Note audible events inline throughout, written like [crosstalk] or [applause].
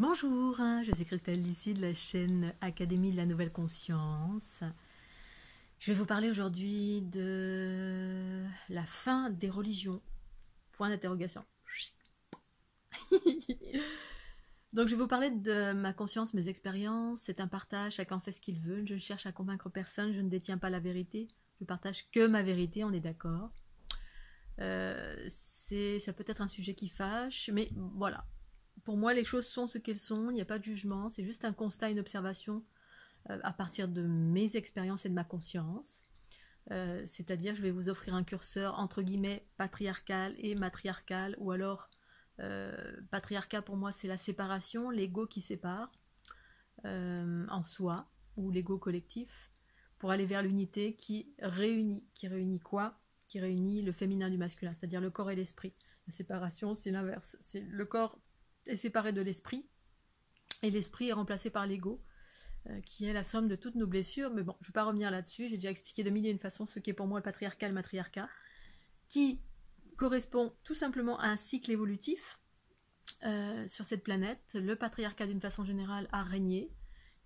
Bonjour, hein, je suis Christelle ici de la chaîne Académie de la Nouvelle Conscience. Je vais vous parler aujourd'hui de la fin des religions. Point d'interrogation. [laughs] Donc je vais vous parler de ma conscience, mes expériences. C'est un partage, chacun fait ce qu'il veut. Je ne cherche à convaincre personne, je ne détiens pas la vérité. Je partage que ma vérité, on est d'accord. Euh, ça peut être un sujet qui fâche, mais voilà, pour moi, les choses sont ce qu'elles sont, il n'y a pas de jugement, c'est juste un constat, une observation euh, à partir de mes expériences et de ma conscience. Euh, c'est-à-dire, je vais vous offrir un curseur entre guillemets patriarcal et matriarcal, ou alors euh, patriarcat pour moi c'est la séparation, l'ego qui sépare en soi, ou l'ego collectif, pour aller vers l'unité qui réunit. Qui réunit quoi? Qui réunit le féminin du masculin, c'est-à-dire le corps et l'esprit. La séparation, c'est l'inverse. C'est le corps est séparé de l'esprit, et l'esprit est remplacé par l'ego, euh, qui est la somme de toutes nos blessures. Mais bon, je ne vais pas revenir là-dessus, j'ai déjà expliqué de mille et une façons ce qu'est pour moi le patriarcat le matriarcat, qui correspond tout simplement à un cycle évolutif euh, sur cette planète. Le patriarcat, d'une façon générale, a régné,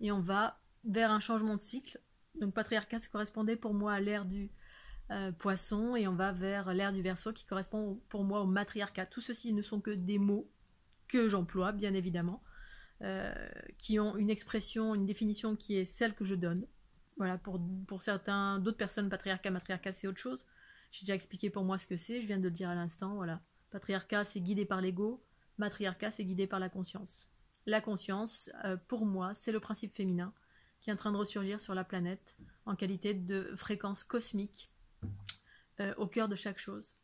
et on va vers un changement de cycle. Donc patriarcat, ça correspondait pour moi à l'ère du euh, poisson, et on va vers l'ère du verso qui correspond pour moi au matriarcat. Tout ceci ne sont que des mots que j'emploie, bien évidemment, euh, qui ont une expression, une définition qui est celle que je donne. Voilà, pour, pour certains, d'autres personnes, patriarcat, matriarcat, c'est autre chose. J'ai déjà expliqué pour moi ce que c'est, je viens de le dire à l'instant, voilà. Patriarcat, c'est guidé par l'ego, matriarcat, c'est guidé par la conscience. La conscience, euh, pour moi, c'est le principe féminin qui est en train de ressurgir sur la planète en qualité de fréquence cosmique euh, au cœur de chaque chose.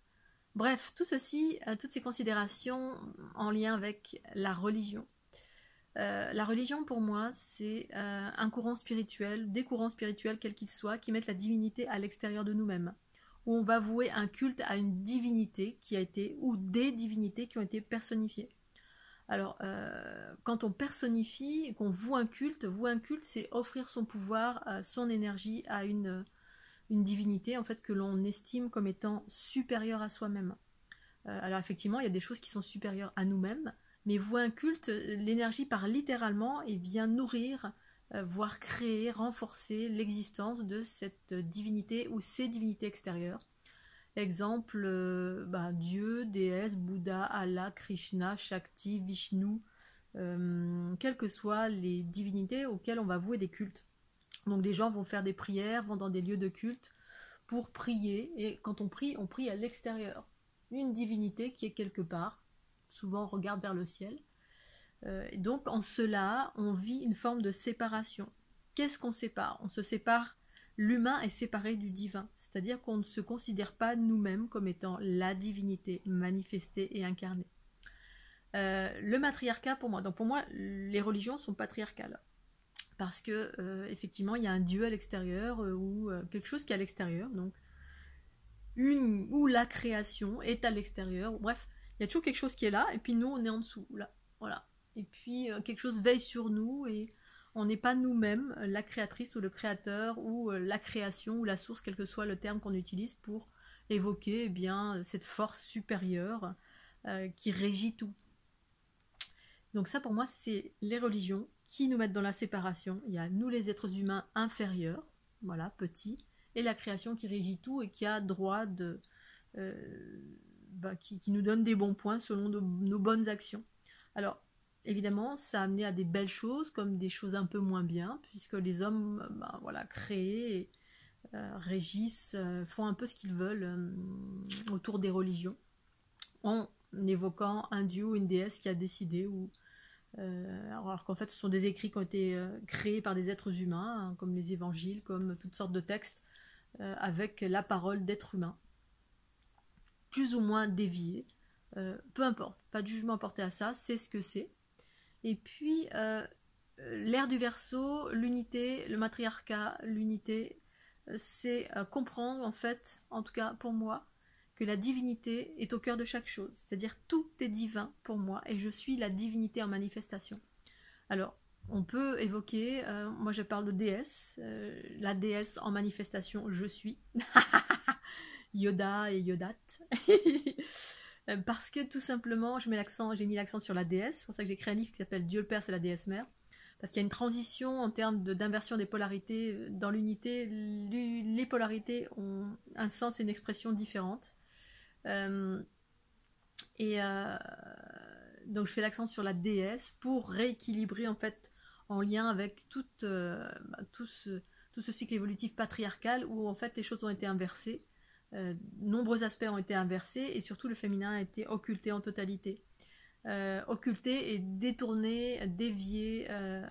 Bref, tout ceci, euh, toutes ces considérations en lien avec la religion. Euh, la religion, pour moi, c'est euh, un courant spirituel, des courants spirituels, quels qu'ils soient, qui mettent la divinité à l'extérieur de nous-mêmes, où on va vouer un culte à une divinité qui a été, ou des divinités qui ont été personnifiées. Alors, quand on personnifie, qu'on voue un culte, voue un culte, c'est offrir son pouvoir, son énergie à une, une divinité en fait que l'on estime comme étant supérieure à soi-même. Euh, alors effectivement, il y a des choses qui sont supérieures à nous-mêmes, mais voit un culte, l'énergie part littéralement et vient nourrir, euh, voire créer, renforcer l'existence de cette divinité ou ces divinités extérieures. Exemple, euh, bah, Dieu, déesse, Bouddha, Allah, Krishna, Shakti, Vishnu, quelles que soient les divinités auxquelles on va vouer des cultes. Donc des gens vont faire des prières, vont dans des lieux de culte pour prier. Et quand on prie, on prie à l'extérieur. Une divinité qui est quelque part. Souvent on regarde vers le ciel. Euh, donc en cela, on vit une forme de séparation. Qu'est-ce qu'on sépare? On se sépare, l'humain est séparé du divin. C'est-à-dire qu'on ne se considère pas nous-mêmes comme étant la divinité manifestée et incarnée. Euh, le matriarcat pour moi, donc pour moi, les religions sont patriarcales parce que euh, effectivement il y a un dieu à l'extérieur euh, ou euh, quelque chose qui est à l'extérieur donc une ou la création est à l'extérieur. Bref il y a toujours quelque chose qui est là et puis nous on est en dessous là voilà. Et puis quelque chose veille sur nous et on n'est pas nous-mêmes la créatrice ou le créateur ou la création ou la source quel que soit le terme qu'on utilise pour évoquer eh cette force supérieure qui régit tout donc ça pour moi c'est les religions qui nous mettent dans la séparation. Il y a nous les êtres humains inférieurs, voilà, petits, et la création qui régit tout et qui a droit de... Euh, bah, qui, nous donne des bons points selon nos bonnes actions. Alors, évidemment, ça a amené à des belles choses comme des choses un peu moins bien, puisque les hommes, bah, voilà, créent, euh, régissent, euh, font un peu ce qu'ils veulent autour des religions, en évoquant un dieu ou une déesse qui a décidé ou euh, alors qu'en fait ce sont des écrits qui ont été euh, créés par des êtres humains, hein, comme les évangiles, comme toutes sortes de textes, euh, avec la parole d'êtres humains, plus ou moins déviés. peu importe, pas de jugement porté à ça, c'est ce que c'est. Et puis, l'ère du verso, l'unité, le matriarcat, l'unité, c'est comprendre en fait, en tout cas pour moi, que la divinité est au cœur de chaque chose, c'est-à-dire tout est divin pour moi et je suis la divinité en manifestation. Alors, on peut évoquer, euh, moi je parle de déesse, euh, la déesse en manifestation, je suis. [laughs] Yoda et Yodat. [laughs] Euh, parce que tout simplement, j'ai mis l'accent sur la déesse. C'est pour ça que j'ai créé un livre qui s'appelle Dieu le Père, c'est la déesse mère. Parce qu'il y a une transition en termes d'inversion des polarités. Dans l'unité, les polarités ont un sens et une expression différente. Euh, et euh, donc je fais l'accent sur la déesse pour rééquilibrer en fait en lien avec tout, bah, tout, ce, tout ce cycle évolutif patriarcal où en fait les choses ont été inversées euh, nombreux aspects ont été inversés et surtout le féminin a été occulté en totalité. Euh, occulté et détourné, dévié, euh,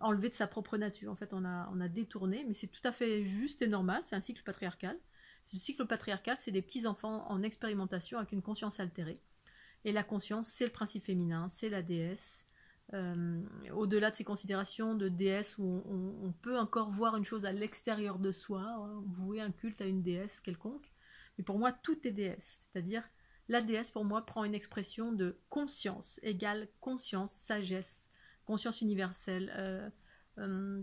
enlevé de sa propre nature. En fait, on a, on a détourné, mais c'est tout à fait juste et normal, c'est un cycle patriarcal. Ce cycle patriarcal, c'est des petits-enfants en expérimentation avec une conscience altérée. Et la conscience, c'est le principe féminin, c'est la déesse, euh, au-delà de ces considérations de déesse où on, peut encore voir une chose à l'extérieur de soi, hein, vouer un culte à une déesse quelconque. Mais pour moi, tout est déesse. C'est-à-dire, la déesse, pour moi, prend une expression de conscience, égale conscience, sagesse, conscience universelle. Euh, euh,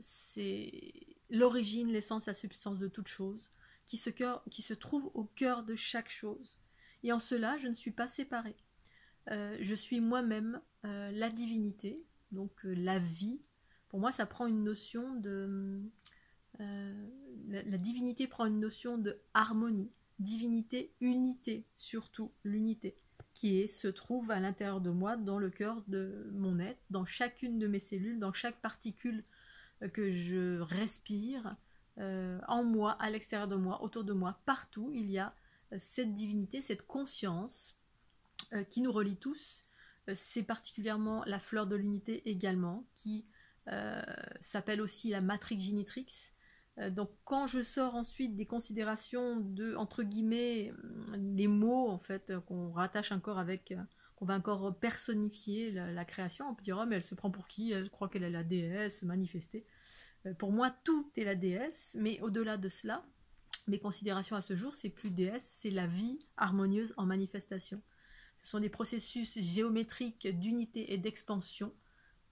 c'est l'origine, l'essence, la substance de toute chose, qui se, trouve au cœur de chaque chose. Et en cela, je ne suis pas séparée. Euh, je suis moi-même euh, la divinité, donc euh, la vie. Pour moi, ça prend une notion de... La, divinité prend une notion de harmonie, divinité, unité, surtout l'unité, qui se trouve à l'intérieur de moi, dans le cœur de mon être, dans chacune de mes cellules, dans chaque particule que je respire, en moi, à l'extérieur de moi, autour de moi, partout, il y a cette divinité, cette conscience euh, qui nous relie tous. Euh, c'est particulièrement la fleur de l'unité également, qui euh, s'appelle aussi la matrix génitrix. Donc quand je sors ensuite des considérations de, entre guillemets, les mots en fait qu'on rattache encore avec, qu'on va encore personnifier la, création, on peut dire oh, mais elle se prend pour qui? Elle croit qu'elle est la déesse manifestée. pour moi tout est la déesse, mais au-delà de cela, mes considérations à ce jour, c'est plus déesse, c'est la vie harmonieuse en manifestation. Ce sont des processus géométriques d'unité et d'expansion.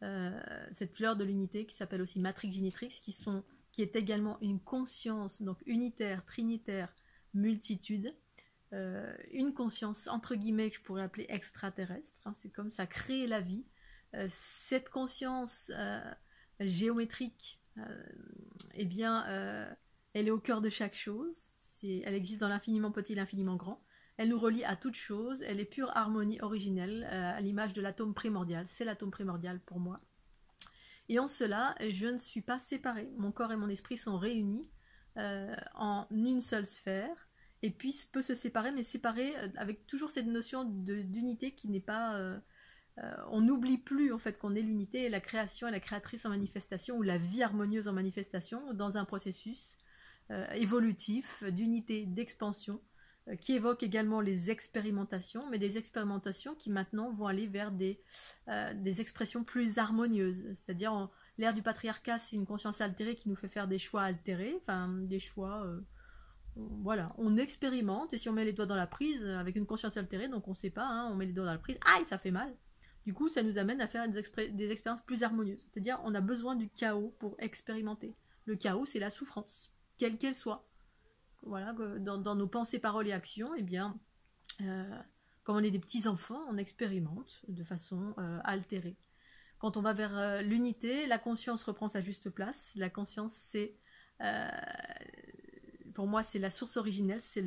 Euh, cette fleur de l'unité qui s'appelle aussi matrix génitrix, qui, sont, qui est également une conscience donc unitaire, trinitaire, multitude. Euh, une conscience entre guillemets que je pourrais appeler extraterrestre. Hein, c'est comme ça crée la vie. Euh, cette conscience géométrique, eh bien, elle est au cœur de chaque chose. elle existe dans l'infiniment petit, l'infiniment grand. Elle nous relie à toute chose, elle est pure harmonie originelle, euh, à l'image de l'atome primordial. C'est l'atome primordial pour moi. Et en cela, je ne suis pas séparée. Mon corps et mon esprit sont réunis euh, en une seule sphère, et puis peut se séparer, mais séparer euh, avec toujours cette notion d'unité qui n'est pas... on n'oublie plus en fait qu'on est l'unité et la création et la créatrice en manifestation, ou la vie harmonieuse en manifestation, dans un processus évolutif d'unité, d'expansion, euh, qui évoque également les expérimentations, mais des expérimentations qui maintenant vont aller vers des, euh, expressions plus harmonieuses. C'est-à-dire, l'ère du patriarcat, c'est une conscience altérée qui nous fait faire des choix altérés, enfin, des choix. Euh, voilà, on expérimente, et si on met les doigts dans la prise avec une conscience altérée, donc on ne sait pas, hein, on met les doigts dans la prise, aïe, ça fait mal. Du coup, ça nous amène à faire des, des expériences plus harmonieuses. C'est-à-dire, on a besoin du chaos pour expérimenter. Le chaos, c'est la souffrance, quelle qu'elle soit voilà, dans, nos pensées, paroles et actions, eh bien, euh, comme on est des petits enfants, on expérimente de façon euh, altérée. Quand on va vers euh, l'unité, la conscience reprend sa juste place. La conscience, c'est, pour moi, c'est la source originelle, c'est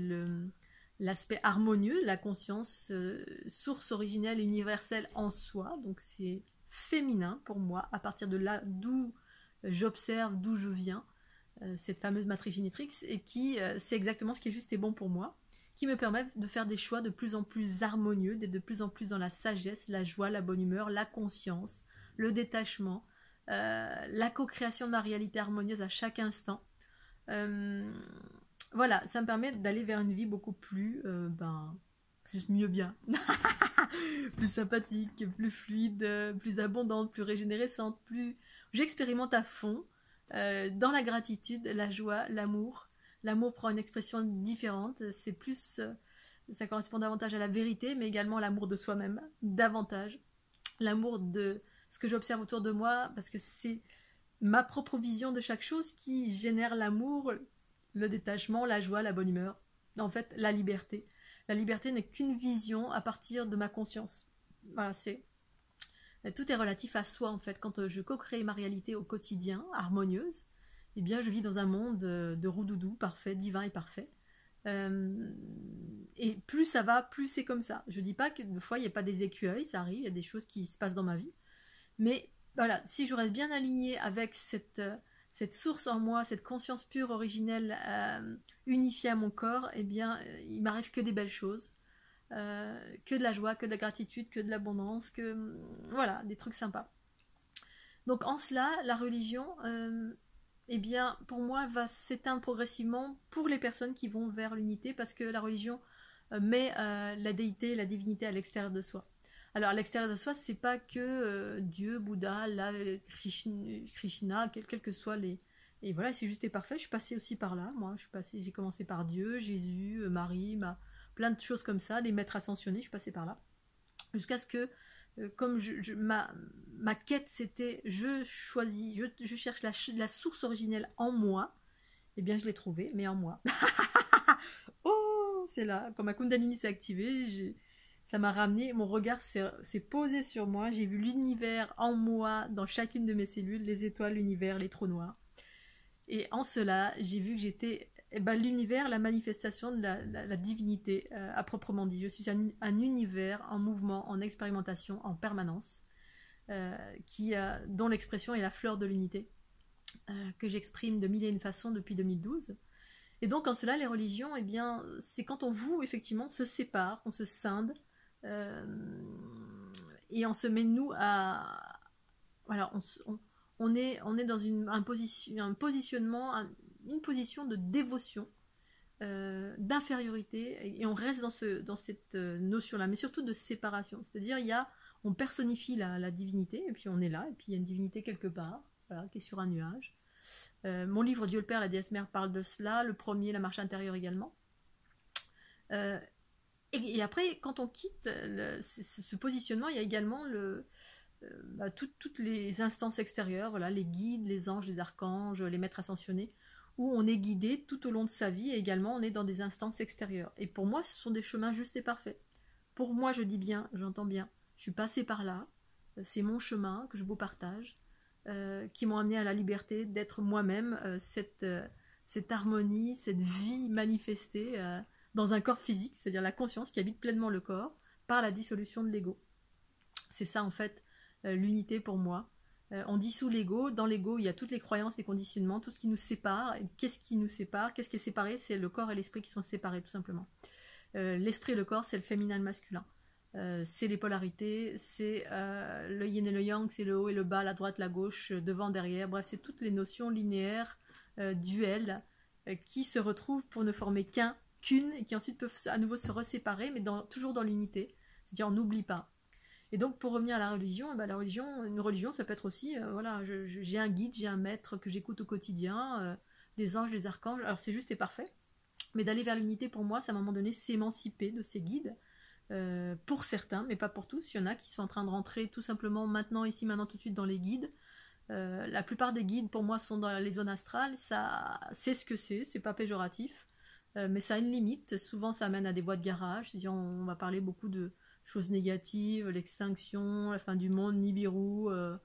l'aspect harmonieux, la conscience, source originelle, universelle en soi. Donc c'est féminin pour moi, à partir de là d'où j'observe, d'où je viens. Euh, cette fameuse matrice génitrix, et qui euh, c'est exactement ce qui est juste et bon pour moi, qui me permet de faire des choix de plus en plus harmonieux, d'être de plus en plus dans la sagesse, la joie, la bonne humeur, la conscience, le détachement, euh, la co-création de ma réalité harmonieuse à chaque instant. voilà, ça me permet d'aller vers une vie beaucoup plus, ben, plus mieux bien, [laughs] plus sympathique, plus fluide, plus abondante, plus régénérescente, plus. J'expérimente à fond euh, dans la gratitude, la joie, l'amour. L'amour prend une expression différente. C'est plus, euh, ça correspond davantage à la vérité, mais également l'amour de soi-même, davantage. L'amour de ce que j'observe autour de moi, parce que c'est ma propre vision de chaque chose qui génère l'amour, le détachement, la joie, la bonne humeur. en fait la liberté. La liberté n'est qu'une vision à partir de ma conscience. Voilà, c'est tout est relatif à soi en fait. Quand je co-crée ma réalité au quotidien, harmonieuse, eh bien je vis dans un monde de roudoudou, parfait, divin et parfait. Euh, et plus ça va, plus c'est comme ça. Je dis pas que des fois il n'y a pas des écueils, ça arrive, il y a des choses qui se passent dans ma vie. Mais voilà, si je reste bien alignée avec cette, euh, source en moi, cette conscience pure, originelle, euh, unifiée à mon corps, eh bien, il m'arrive que des belles choses. Que de la joie, que de la gratitude, que de l'abondance, que voilà, des trucs sympas. Donc en cela, la religion, eh bien, pour moi, va s'éteindre progressivement pour les personnes qui vont vers l'unité, parce que la religion euh, met euh, la déité, la divinité à l'extérieur de soi. Alors, à l'extérieur de soi, c'est pas que euh, Dieu, Bouddha, Krishna, quels quel que soient les. Et voilà, c'est juste et parfait. Je suis passée aussi par là. Moi, je suis j'ai commencé par Dieu, Jésus, Marie, ma... plein de choses comme ça, des maîtres ascensionnés. Je passée par là, jusqu'à ce que euh, comme je, ma, ma quête c'était je choisis, je, cherche la, la, source originelle en moi, eh bien je l'ai trouvée, mais en moi. [laughs] oh, c'est là, quand ma Kundalini s'est activée, ça m'a ramené, mon regard s'est posé sur moi, j'ai vu l'univers en moi, dans chacune de mes cellules, les étoiles, l'univers, les trous noirs. Et en cela, j'ai vu que j'étais eh ben, l'univers, la manifestation de la, divinité euh, à proprement dit. Je suis un, univers en mouvement, en expérimentation, en permanence, euh, qui, dont l'expression est la fleur de l'unité, euh, que j'exprime de mille et une façons depuis 2012. Et donc en cela, les religions, eh bien, c'est quand on vous, effectivement, se sépare, on se scinde, et on se met, nous, à... Voilà, on, est, on est dans une, un, position, un positionnement, une position de dévotion, euh, d'infériorité, et on reste dans, ce, dans cette euh, notion-là, mais surtout de séparation. C'est-à-dire, il y a, on personnifie la, divinité, et puis on est là, et puis il y a une divinité quelque part, qui est sur un nuage. Euh, mon livre Dieu le Père, la déesse mère parle de cela, le premier, la marche intérieure également. Et, après, quand on quitte ce, positionnement, il y a également le, bah, toutes les instances extérieures, voilà, les guides, les anges, les archanges, les maîtres ascensionnés, où on est guidé tout au long de sa vie et également on est dans des instances extérieures. Et pour moi, ce sont des chemins justes et parfaits. Pour moi, je dis bien, j'entends bien, je suis passée par là, c'est mon chemin que je vous partage, euh, qui m'ont amené à la liberté d'être moi-même, euh, euh, cette harmonie, cette vie manifestée dans un corps physique, c'est-à-dire la conscience qui habite pleinement le corps, par la dissolution de l'ego. C'est ça en fait l'unité pour moi. Euh, on dissout l'ego. Dans l'ego, il y a toutes les croyances, les conditionnements, tout ce qui nous sépare. Qu'est-ce qui nous sépare? Qu'est-ce qui est séparé? C'est le corps et l'esprit qui sont séparés, tout simplement. Euh, l'esprit et le corps, c'est le féminin et le masculin. Euh, c'est les polarités, c'est le yin et le yang, c'est le haut et le bas, la droite, la gauche, devant, derrière. Bref, c'est toutes les notions linéaires, duelles, qui se retrouvent pour ne former qu'un, qu'une, et qui ensuite peuvent à nouveau se reséparer, mais toujours dans l'unité. C'est-à-dire, on n'oublie pas. Et donc, pour revenir à la religion, eh ben, la religion, une religion, ça peut être aussi, euh, voilà, j'ai un guide, j'ai un maître que j'écoute au quotidien, euh, des anges, des archanges. Alors, c'est juste et parfait. Mais d'aller vers l'unité, pour moi, c'est à un moment donné s'émanciper de ces guides. Euh, pour certains, mais pas pour tous. Il y en a qui sont en train de rentrer tout simplement maintenant, ici, maintenant, tout de suite dans les guides. la plupart des guides, pour moi, sont dans les zones astrales. Ça, c'est ce que c'est, c'est pas péjoratif. mais ça a une limite. Souvent, ça amène à des voies de garage. On va parler beaucoup de, choses négatives, l'extinction, la fin du monde, Nibiru. Euh,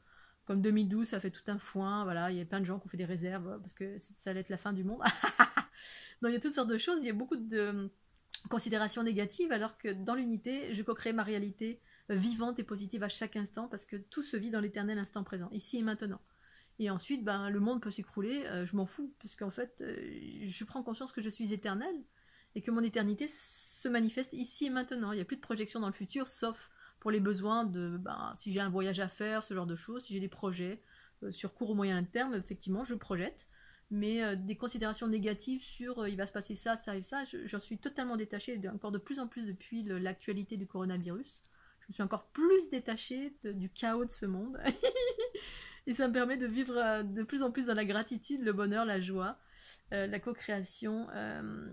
comme 2012, ça fait tout un foin. Voilà, il y a plein de gens qui ont fait des réserves parce que ça allait être la fin du monde. [laughs] Donc il y a toutes sortes de choses. Il y a beaucoup de considérations négatives, alors que dans l'unité, je co-crée ma réalité vivante et positive à chaque instant parce que tout se vit dans l'éternel instant présent, ici et maintenant. Et ensuite, ben, le monde peut s'écrouler, euh, je m'en fous, puisqu'en fait, euh, je prends conscience que je suis éternel et que mon éternité se manifeste ici et maintenant. Il n'y a plus de projection dans le futur, sauf pour les besoins de ben, si j'ai un voyage à faire, ce genre de choses, si j'ai des projets euh, sur court ou moyen terme, effectivement, je projette. Mais euh, des considérations négatives sur euh, il va se passer ça, ça et ça, j'en suis totalement détachée, encore de plus en plus depuis l'actualité du coronavirus. Je me suis encore plus détachée du chaos de ce monde. [laughs] et ça me permet de vivre de plus en plus dans la gratitude, le bonheur, la joie. Euh, la co-création, euh,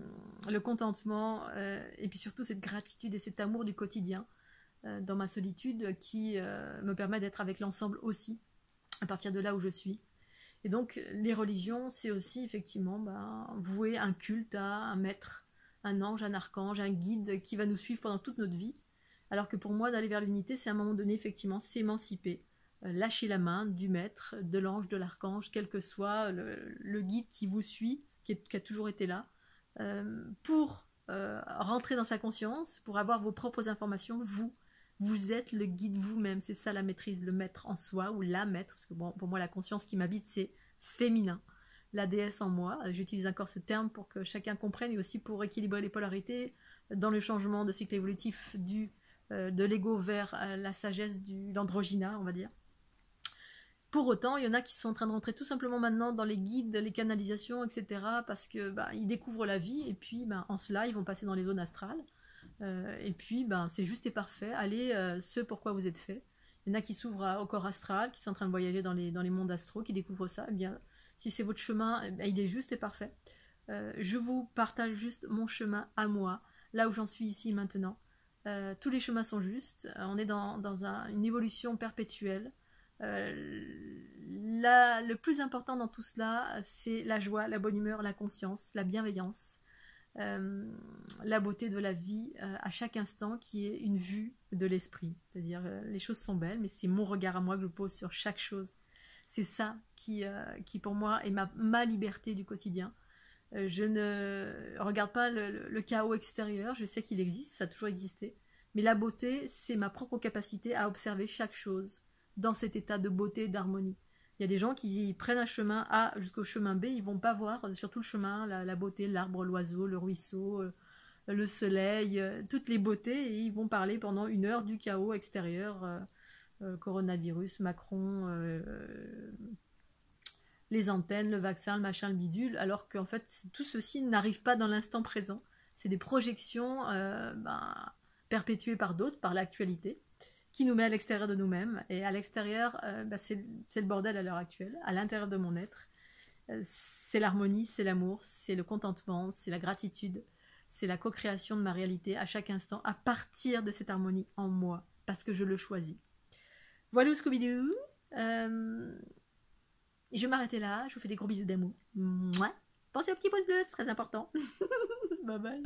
le contentement, euh, et puis surtout cette gratitude et cet amour du quotidien dans ma solitude qui me permet d'être avec l'ensemble aussi, à partir de là où je suis. Et donc les religions, c'est aussi effectivement ben, vouer un culte à un maître, un ange, un archange, un guide qui va nous suivre pendant toute notre vie. Alors que pour moi, d'aller vers l'unité, c'est à un moment donné, effectivement, s'émanciper, lâcher la main du maître, de l'ange, de l'archange, quel que soit le, guide qui vous suit, qui, a toujours été là, euh, pour euh, rentrer dans sa conscience, pour avoir vos propres informations, vous, vous êtes le guide vous-même. C'est ça la maîtrise, le maître en soi ou la maître, parce que pour moi, la conscience qui m'habite, c'est féminin la déesse en moi. J'utilise encore ce terme pour que chacun comprenne et aussi pour équilibrer les polarités dans le changement de cycle évolutif du, euh, de l'ego vers euh, la sagesse de l'androgyna, on va dire. Pour autant, il y en a qui sont en train de rentrer tout simplement maintenant dans les guides, les canalisations, etc. parce que bah, ils découvrent la vie et puis bah, en cela, ils vont passer dans les zones astrales. Euh, et puis, ben, c'est juste et parfait. Allez, ce pourquoi vous êtes fait. Il y en a qui s'ouvrent au corps astral, qui sont en train de voyager dans les, mondes astraux, qui découvrent ça. Eh si c'est votre chemin, eh il est juste et parfait. Euh, je vous partage juste mon chemin à moi, là où j'en suis ici maintenant. Euh, tous les chemins sont justes. Euh, on est dans, une évolution perpétuelle. Le plus important dans tout cela, c'est la joie, la bonne humeur, la conscience, la bienveillance, la beauté de la vie à chaque instant qui est une vue de l'esprit. C'est-à-dire, les choses sont belles, mais c'est mon regard à moi que je pose sur chaque chose c'est ça qui, euh, qui pour moi est ma, liberté du quotidien. Euh, je ne regarde pas le, chaos extérieur, je sais qu'il existe, ça a toujours existé. Mais la beauté, c'est ma propre capacité à observer chaque chose dans cet état de beauté, d'harmonie. Il y a des gens qui prennent un chemin A jusqu'au chemin B, ils vont pas voir sur tout le chemin la, beauté, l'arbre, l'oiseau, le ruisseau, euh, le soleil, toutes les beautés, et ils vont parler pendant une heure du chaos extérieur euh, coronavirus, Macron, euh, les antennes, le vaccin, le machin, le bidule, alors qu'en fait tout ceci n'arrive pas dans l'instant présent. C'est des projections euh, ben, perpétuées par d'autres, par l'actualité, qui nous met à l'extérieur de nous-mêmes. Et à l'extérieur, ben, c'est le bordel à l'heure actuelle. À l'intérieur de mon être, c'est l'harmonie, c'est l'amour, c'est le contentement, c'est la gratitude, c'est la co-création de ma réalité à chaque instant, à partir de cette harmonie en moi, parce que je le choisis. Voilà Scooby-Doo. Euh, je vais m'arrêter là. Je vous fais des gros bisous d'amour. Pensez au petit pouce bleu, c'est très important. [laughs] bye bye.